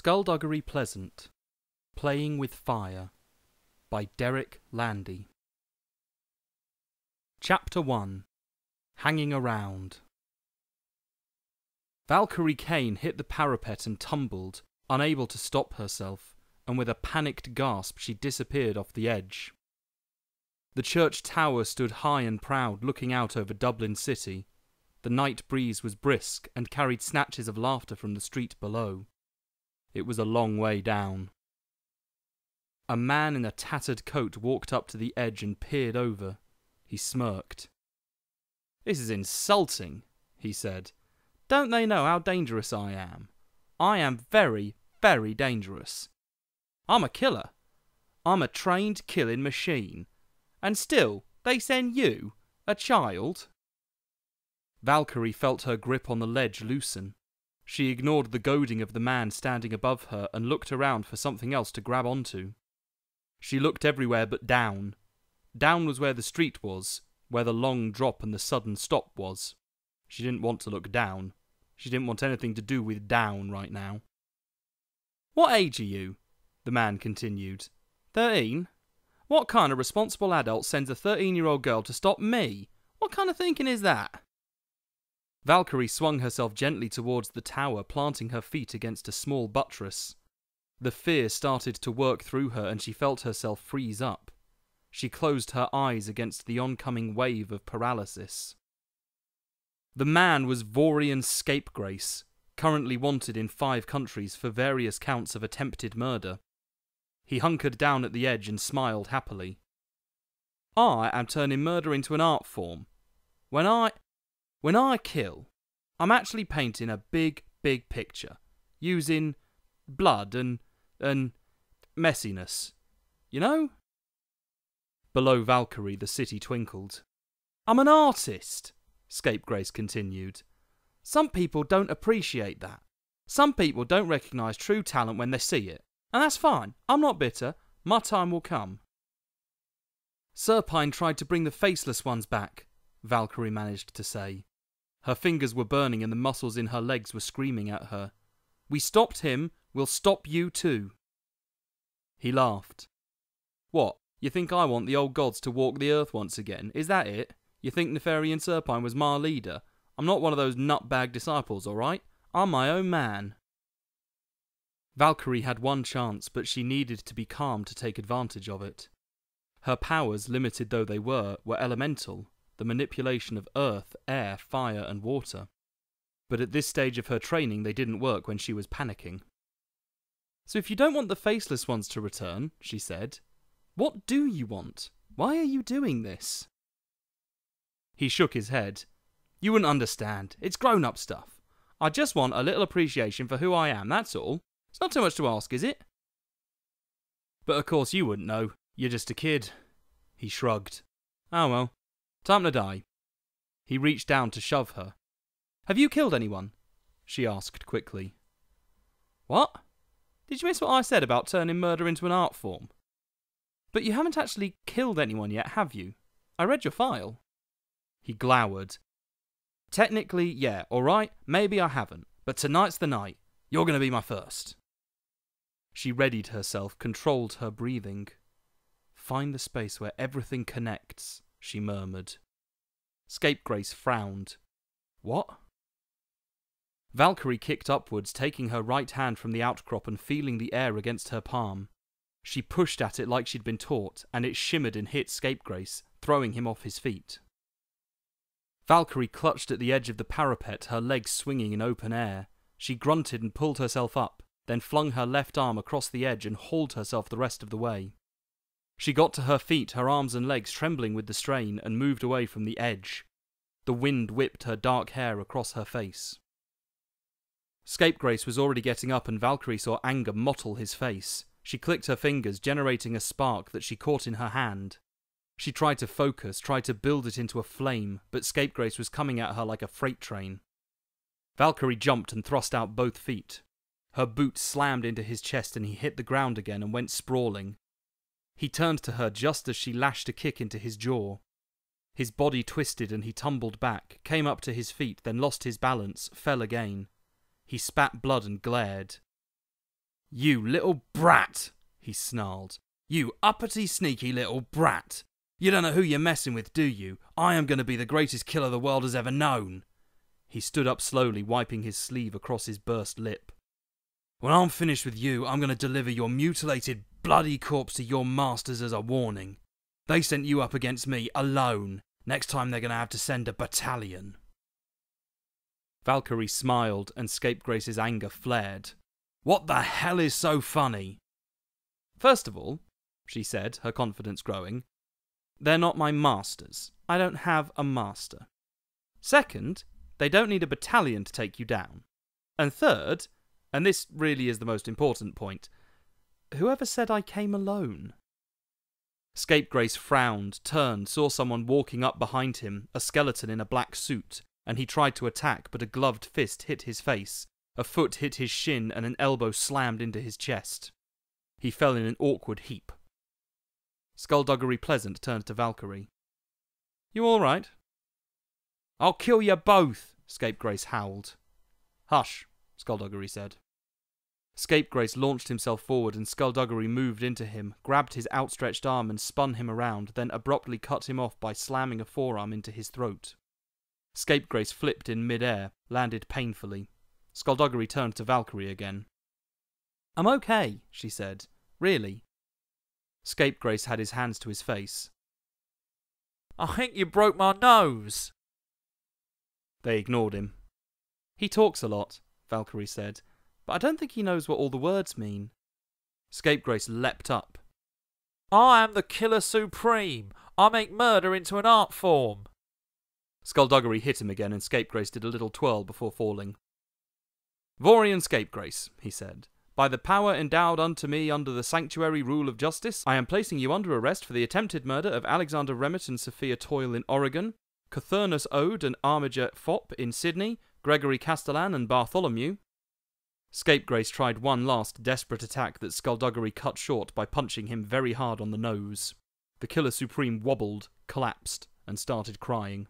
Skulduggery Pleasant Playing with Fire by Derek Landy. Chapter 1 Hanging Around Valkyrie Cain hit the parapet and tumbled, unable to stop herself, and with a panicked gasp she disappeared off the edge. The church tower stood high and proud, looking out over Dublin City. The night breeze was brisk and carried snatches of laughter from the street below. It was a long way down. A man in a tattered coat walked up to the edge and peered over. He smirked. This is insulting, he said. Don't they know how dangerous I am? I am very, very dangerous. I'm a killer. I'm a trained killing machine. And still, they send you, a child? Valkyrie felt her grip on the ledge loosen. She ignored the goading of the man standing above her and looked around for something else to grab onto. She looked everywhere but down. Down was where the street was, where the long drop and the sudden stop was. She didn't want to look down. She didn't want anything to do with down right now. What age are you? The man continued. Thirteen? What kind of responsible adult sends a thirteen year old girl to stop me? What kind of thinking is that? Valkyrie swung herself gently towards the tower, planting her feet against a small buttress. The fear started to work through her, and she felt herself freeze up. She closed her eyes against the oncoming wave of paralysis. The man was Vaurien Scapegrace, currently wanted in five countries for various counts of attempted murder. He hunkered down at the edge and smiled happily. I am turning murder into an art form. When I when I kill, I'm actually painting a big, big picture using blood and and messiness. You know? Below Valkyrie, the city twinkled. I'm an artist, Scapegrace continued. Some people don't appreciate that. Some people don't recognise true talent when they see it. And that's fine. I'm not bitter. My time will come. Serpine tried to bring the faceless ones back, Valkyrie managed to say. Her fingers were burning and the muscles in her legs were screaming at her. We stopped him, we'll stop you too. He laughed. What, you think I want the old gods to walk the earth once again? Is that it? You think Nefarian Serpine was my leader? I'm not one of those nutbag disciples, alright? I'm my own man. Valkyrie had one chance, but she needed to be calm to take advantage of it. Her powers, limited though they were, were elemental, the manipulation of earth, air, fire, and water. But at this stage of her training, they didn't work when she was panicking. So if you don't want the faceless ones to return, she said, what do you want? Why are you doing this? He shook his head. You wouldn't understand. It's grown up stuff. I just want a little appreciation for who I am, that's all. It's not too much to ask, is it? But of course you wouldn't know. You're just a kid. He shrugged. Oh well. Time to die. He reached down to shove her. Have you killed anyone? She asked quickly. What? Did you miss what I said about turning murder into an art form? But you haven't actually killed anyone yet, have you? I read your file. He glowered. Technically, yeah, alright, maybe I haven't, but tonight's the night. You're going to be my first. She readied herself, controlled her breathing. Find the space where everything connects, she murmured. Scapegrace frowned. What? Valkyrie kicked upwards, taking her right hand from the outcrop and feeling the air against her palm. She pushed at it like she'd been taught, and it shimmered and hit Scapegrace, throwing him off his feet. Valkyrie clutched at the edge of the parapet, her legs swinging in open air. She grunted and pulled herself up, then flung her left arm across the edge and hauled herself the rest of the way. She got to her feet, her arms and legs trembling with the strain, and moved away from the edge. The wind whipped her dark hair across her face. Scapegrace was already getting up, and Valkyrie saw anger mottle his face. She clicked her fingers, generating a spark that she caught in her hand. She tried to focus, tried to build it into a flame, but Scapegrace was coming at her like a freight train. Valkyrie jumped and thrust out both feet. Her boot slammed into his chest and he hit the ground again and went sprawling. He turned to her just as she lashed a kick into his jaw. His body twisted and he tumbled back, came up to his feet, then lost his balance, fell again. He spat blood and glared. You little brat, he snarled. You uppity, sneaky little brat. You don't know who you're messing with, do you? I am going to be the greatest killer the world has ever known. He stood up slowly, wiping his sleeve across his burst lip. When I'm finished with you, I'm going to deliver your mutilated, bloody corpse to your masters as a warning. They sent you up against me alone. Next time they're going to have to send a battalion. Valkyrie smiled and Scapegrace's anger flared. What the hell is so funny? First of all, she said, her confidence growing, they're not my masters. I don't have a master. Second, they don't need a battalion to take you down. And third, and this really is the most important point, whoever said I came alone? Scapegrace frowned, turned, saw someone walking up behind him, a skeleton in a black suit, and he tried to attack, but a gloved fist hit his face, a foot hit his shin, and an elbow slammed into his chest. He fell in an awkward heap. Skulduggery Pleasant turned to Valkyrie. You all right? I'll kill you both, Scapegrace howled. Hush, Skulduggery said. Scapegrace launched himself forward, and Skulduggery moved into him, grabbed his outstretched arm, and spun him around, then abruptly cut him off by slamming a forearm into his throat. Scapegrace flipped in mid-air, landed painfully. Skulduggery turned to Valkyrie again. I'm okay, she said. Really. Scapegrace had his hands to his face. I think you broke my nose. They ignored him. He talks a lot, Valkyrie said, but I don't think he knows what all the words mean. Scapegrace leapt up. I am the killer supreme. I make murder into an art form. Skulduggery hit him again, and Scapegrace did a little twirl before falling. Vaurien Scapegrace, he said, by the power endowed unto me under the sanctuary rule of justice, I am placing you under arrest for the attempted murder of Alexander Remit and Sophia Toyle in Oregon, Cothurnus Ode and Armiger Fopp in Sydney, Gregory Castellan and Bartholomew. Scapegrace tried one last desperate attack that Skulduggery cut short by punching him very hard on the nose. The Killer Supreme wobbled, collapsed, and started crying.